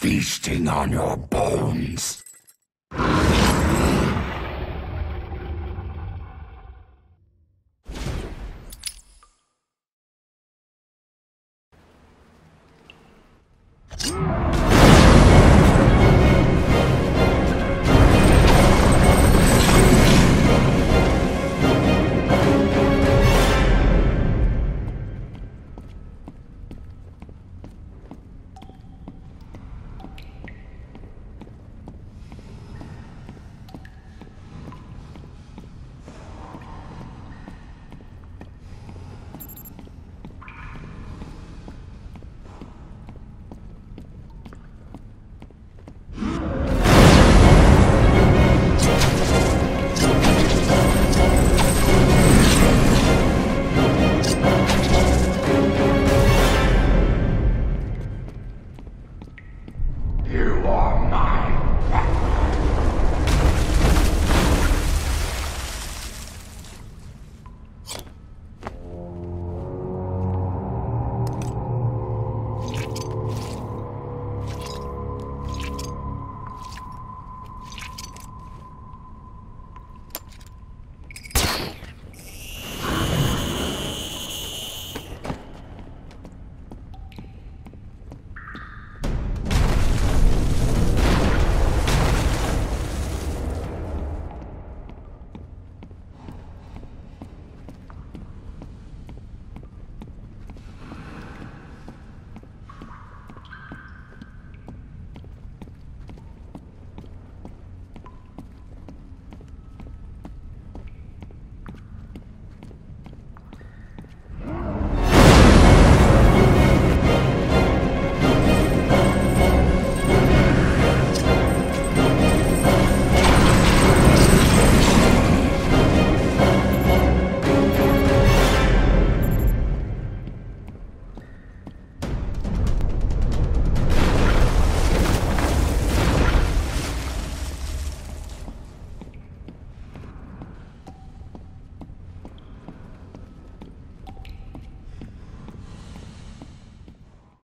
feasting on your bones.